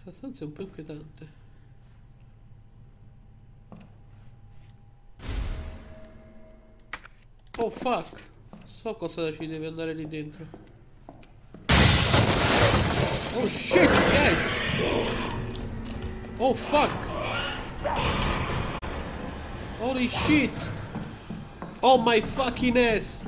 Questa stanza è un po' inquietante. Oh fuck! So cosa ci deve andare lì dentro. Oh shit, guys! Oh fuck! Holy shit! Oh my fucking ass!